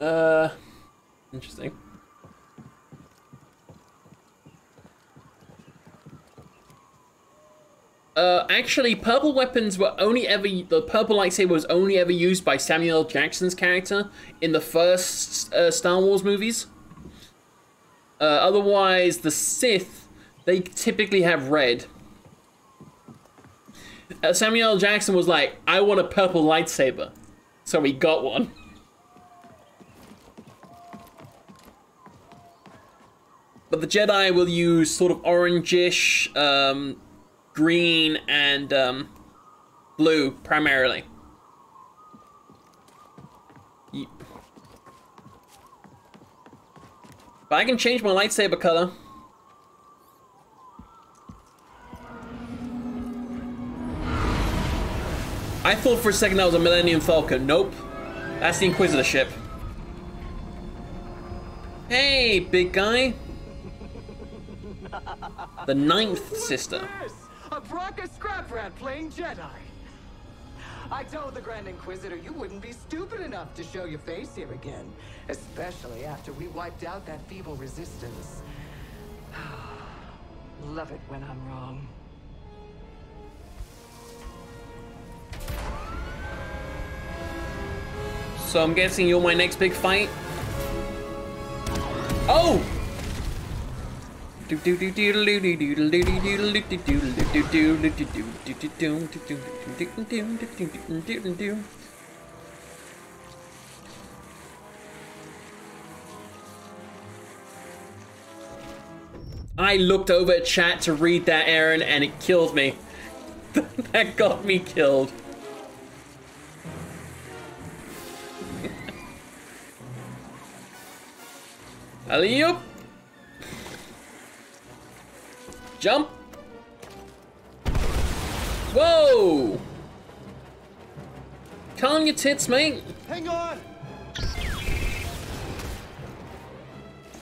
Uh, interesting. Uh, actually, purple weapons were only ever the purple lightsaber was only ever used by Samuel Jackson's character in the first uh, Star Wars movies. Uh, otherwise, the Sith they typically have red. Samuel L. Jackson was like, "I want a purple lightsaber," so he got one. But the Jedi will use sort of orangish. Um, green and um, blue primarily. But I can change my lightsaber color. I thought for a second that was a Millennium Falcon. Nope. That's the Inquisitor ship. Hey, big guy. The ninth sister. A Bracca scrap rat playing Jedi. I told the Grand Inquisitor you wouldn't be stupid enough to show your face here again. Especially after we wiped out that feeble resistance. Love it when I'm wrong. So I'm guessing you're my next big fight? Oh! I looked over at chat to read that, Aaron, and it killed me. that got me killed. Alley-oop! Jump! Whoa! Calm your tits, mate. Hang on!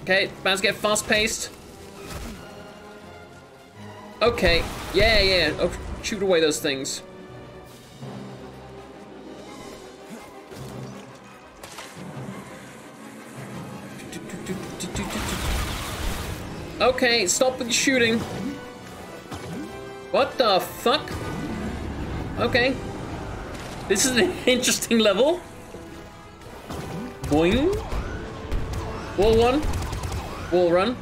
Okay, about to get fast paced. Okay, yeah, yeah. Oh, shoot away those things. Okay, stop with the shooting. What the fuck? Okay. This is an interesting level. Boing. Wall one. Wall run.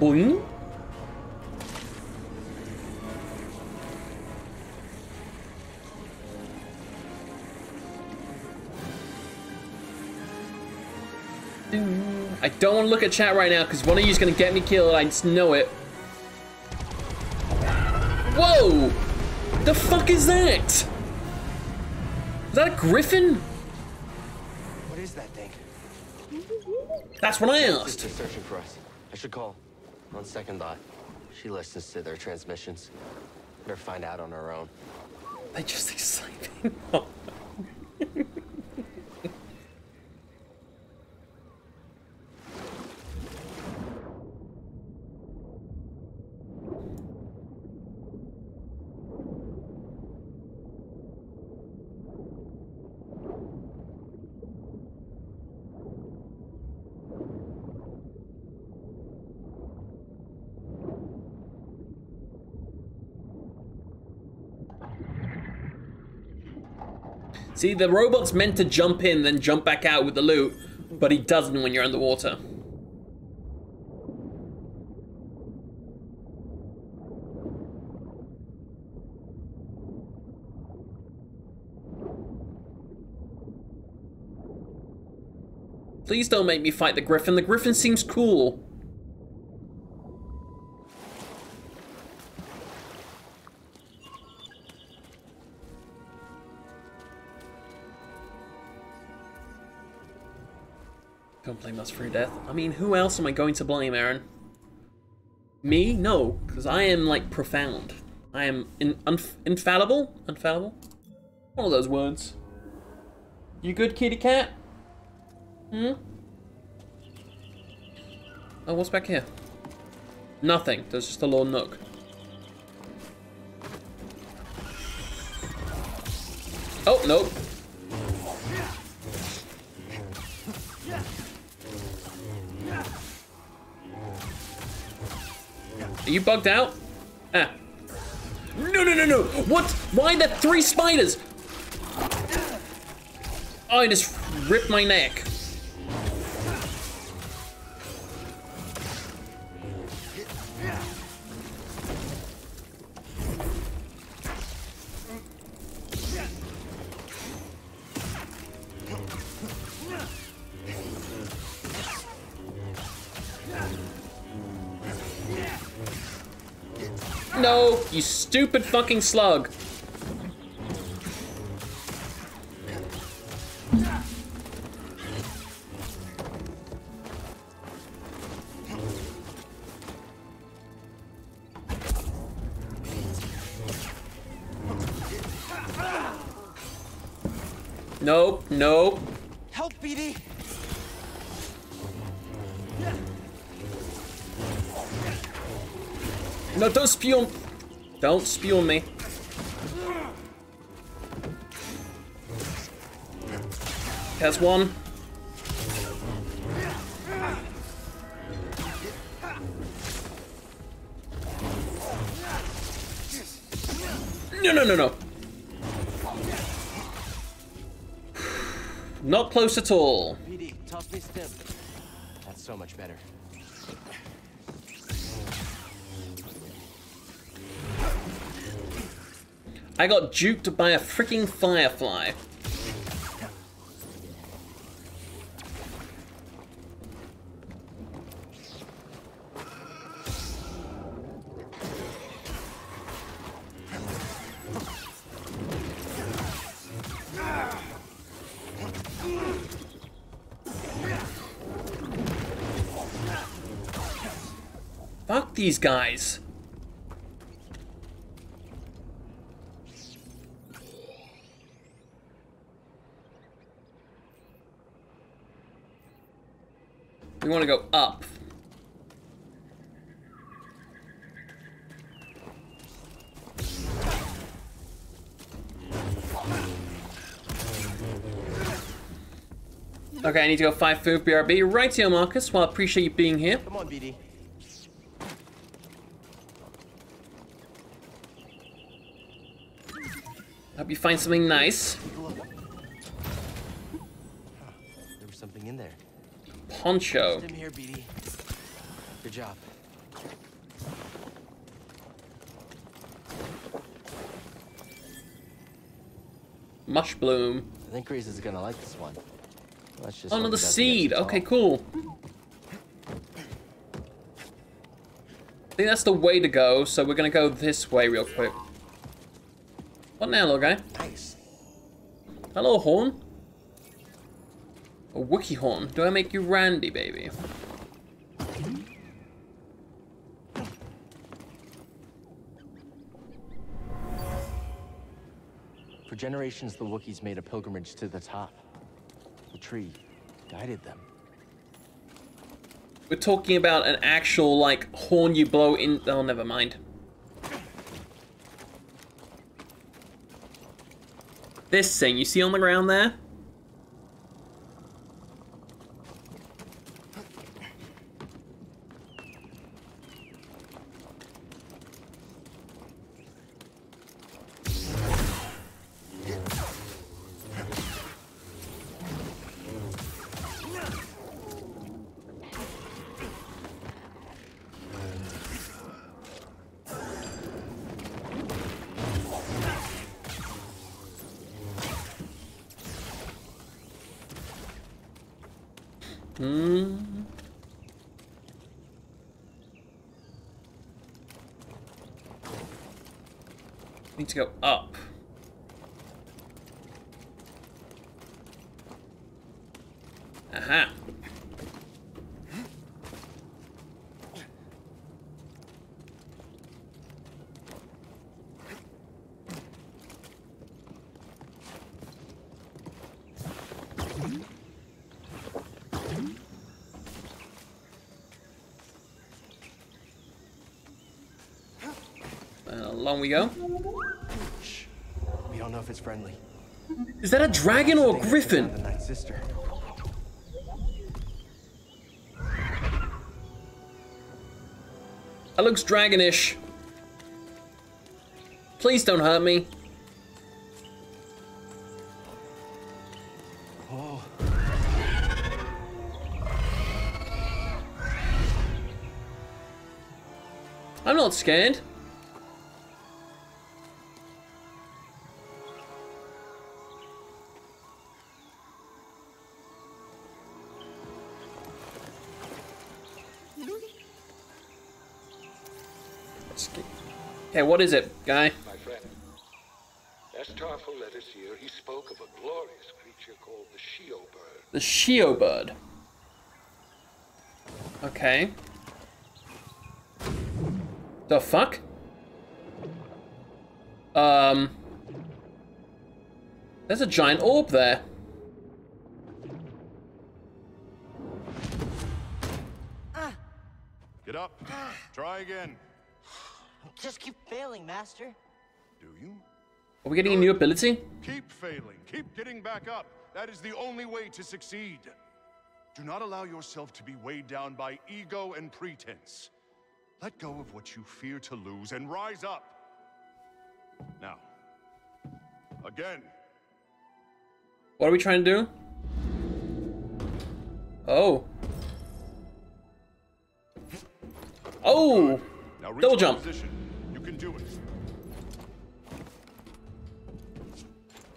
Boing. I don't want to look at chat right now because one of you is going to get me killed. I just know it. Whoa! The fuck is that? Is that a griffin? What is that thing? That's what I asked. Searching for us. I should call. On second thought, she listens to their transmissions. Better find out on her own. They just exciting. See, the robot's meant to jump in, then jump back out with the loot, but he doesn't when you're underwater. Please don't make me fight the Griffin. The Griffin seems cool. Don't blame us for your death. I mean, who else am I going to blame, Aaron? Me? No, because I am, like, profound. I am in, infallible? Infallible? One of those words. You good, kitty cat? Hmm? Oh, what's back here? Nothing. There's just a little nook. Oh, nope. Are you bugged out? Ah. No, no, no, no! What? Why the three spiders? Oh, I just ripped my neck. Stupid fucking slug. Nope, nope. Help, BD! No, don't spew on... Don't spew me. That's one. No, no, no, no. Not close at all. BD, toss. That's so much better. I got duped by a freaking firefly. Fuck these guys. We want to go up. Okay, I need to go find food BRB. Right here, Marcus. Well, I appreciate you being here. Come on, BD. Hope you find something nice. Poncho. Here. Good job. Mush bloom. I think Greez is gonna like this one. Let's just Oh, another he doesn't get seed. Okay, cool. I think that's the way to go, so we're gonna go this way real quick. What now, little guy? Nice. Hello, horn. A Wookiee horn. Do I make you Randy, baby? For generations, the Wookiees made a pilgrimage to the top. The tree guided them. We're talking about an actual, like, horn you blow in... Oh, never mind. This thing, you see on the ground there? Hmm. Need to go up. We go. We don't know if it's friendly. Is that a dragon or a griffin? forgot The Night Sister. That looks dragonish. Please don't hurt me. Oh, I'm not scared. Okay, what is it, guy? my friend. As Tarful led us here, he spoke of a glorious creature called the Shyyyo bird. The Shyyyo bird. Okay. The fuck? Um. There's a giant orb there. Get up. Try again. Just keep failing, Master. Do you? Are we getting a new ability? Keep failing. Keep getting back up. That is the only way to succeed. Do not allow yourself to be weighed down by ego and pretense. Let go of what you fear to lose and rise up. Now, again. What are we trying to do? Oh. Oh! Now reach Double your jump. position. You can do it.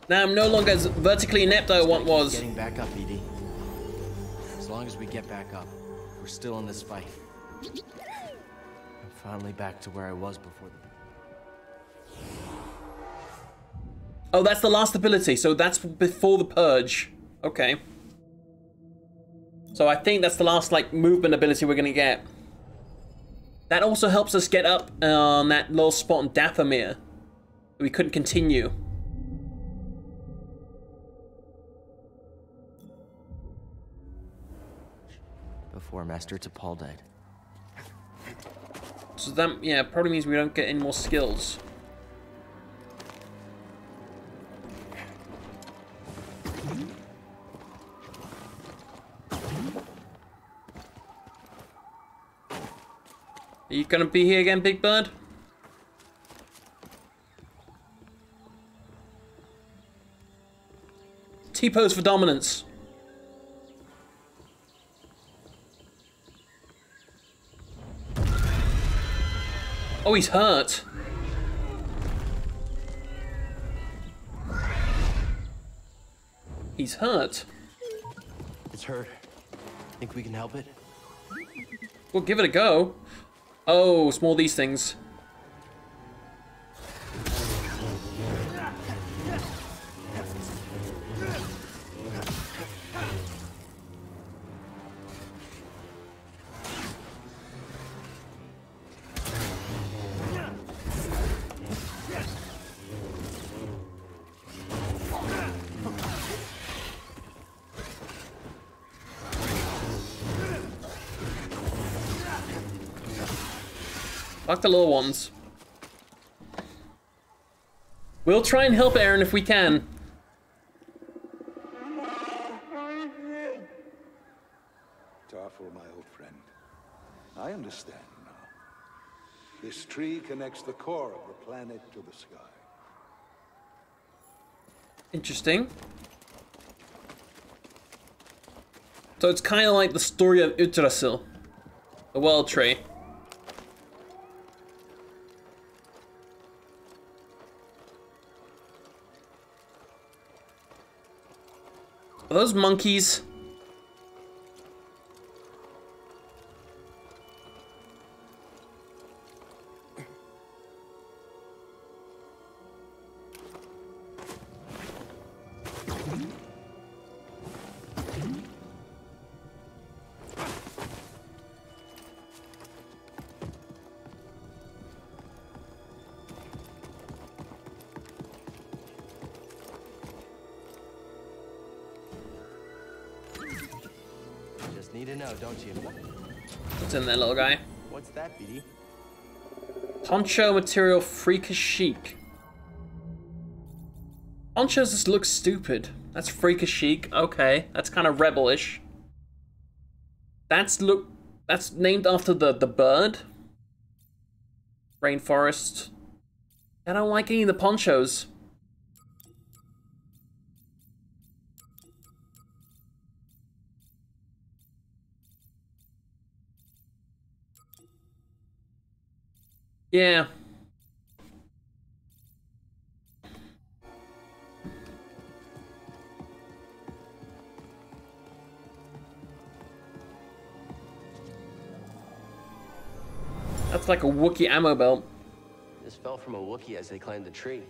Now I'm no longer as vertically inept I once was. Getting back up, Edie. As long as we get back up, we're still in this fight. I'm finally back to where I was before the. Oh, that's the last ability, so that's before the purge. Okay. So I think that's the last, like, movement ability we're gonna get. That also helps us get up um, on that little spot in Dathomir. We couldn't continue. Before Master Tapal died. So that, yeah, probably means we don't get any more skills. Are you gonna be here again, Big Bird? T-pose for dominance. Oh, he's hurt. He's hurt. It's hurt. Think we can help it? We'll give it a go. Oh, small these things. Fuck the little ones. We'll try and help Aaron if we can. Tarful, my old friend. I understand now. This tree connects the core of the planet to the sky. Interesting. So it's kind of like the story of Yggdrasil, the world tree. Those monkeys? Need to know, don't you? What's in there, little guy? What's that, BD? Poncho material freakish chic. Ponchos just look stupid. That's freakish chic. Okay, that's kind of rebelish. That's look. That's named after the the bird. Rainforest. I don't like any of the ponchos. Yeah. That's like a Wookiee ammo belt. This fell from a Wookiee as they climbed the tree.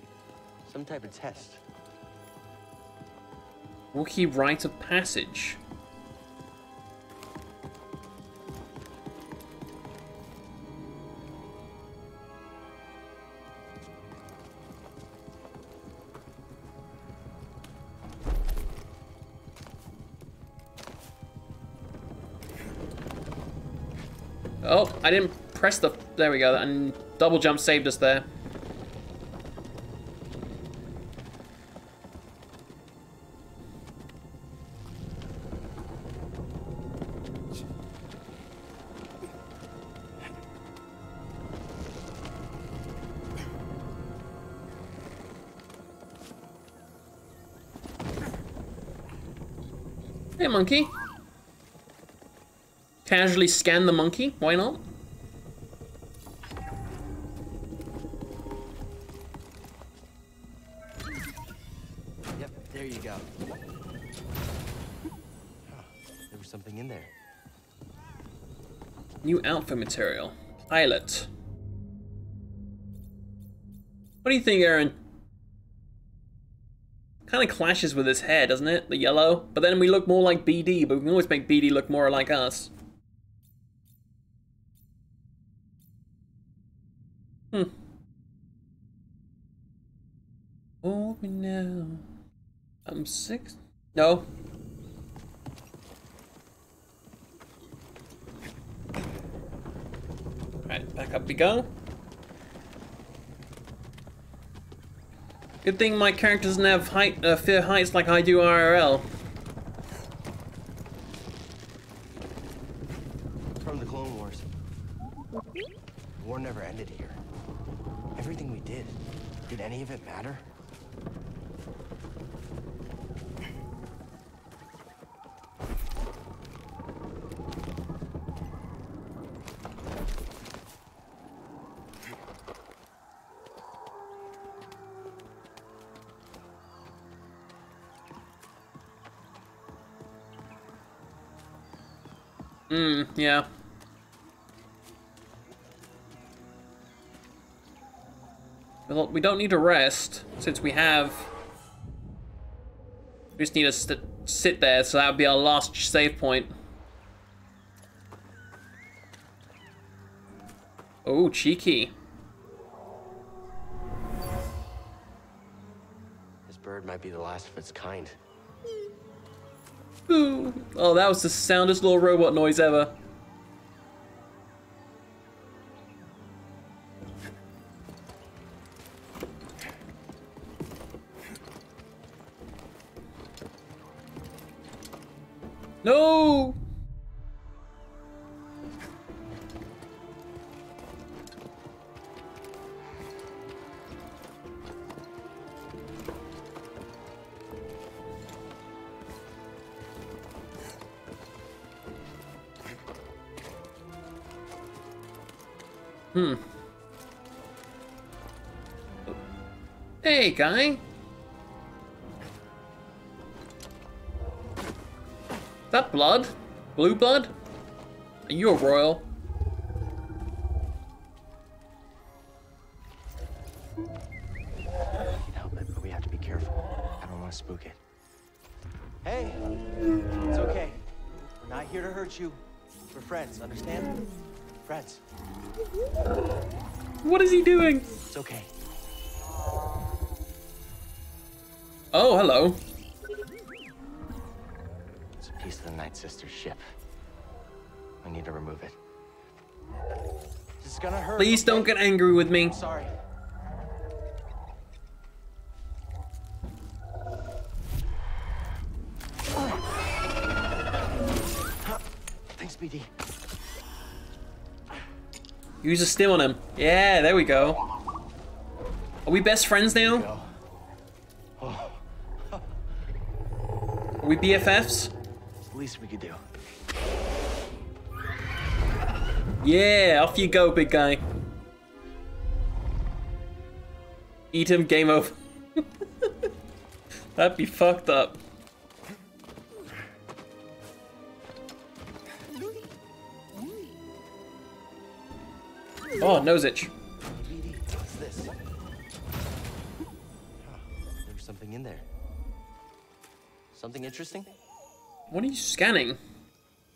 Some type of test. Wookiee rite of passage. Oh, I didn't press the... There we go, and double jump saved us there. Casually scan the monkey, why not? Yep, there you go. There was something in there. New outfit material. Pilot. What do you think, Aaron? Kind of clashes with his hair, doesn't it? The yellow. But then we look more like BD, but we can always make BD look more like us. Hmm. Hold me now. I'm six. No. Alright, back up we go. Good thing my character doesn't have height, uh, fear heights like I do IRL. From the Clone Wars. The war never ended here. Everything we did, did any of it matter? Yeah. Well, we don't need to rest, since we have... We just need to sit there, so that would be our last save point. Oh, cheeky. This bird might be the last of its kind. Ooh. Oh, that was the soundest little robot noise ever. Hmm. Hey, guy. That blood? Blue blood? Are you a royal? Spook it. Hey, it's okay. We're not here to hurt you. We're friends, understand? Friends. What is he doing? It's okay. Oh, hello. It's a piece of the Night Sister's ship. We need to remove it. This is gonna hurt. Please don't get angry with me. Sorry. Use a stim on him. Yeah, there we go. Are we best friends now? Are we BFFs? Least we could do. Yeah, off you go, big guy. Eat him, game over. That'd be fucked up. Oh, nose itch. BD, what's this? Huh, There was something in there. Something interesting? What are you scanning?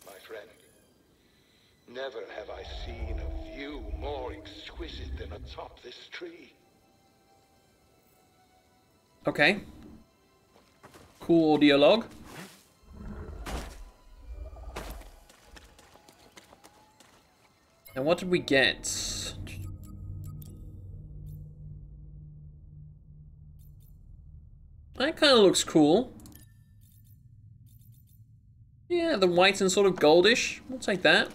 My friend, never have I seen a view more exquisite than atop this tree. Okay. Cool audio log. And what did we get? That kind of looks cool. Yeah, the white and sort of goldish. We'll take that.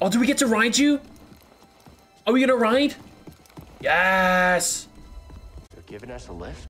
Oh, do we get to ride you? Are we gonna ride? Yes! They're giving us a lift?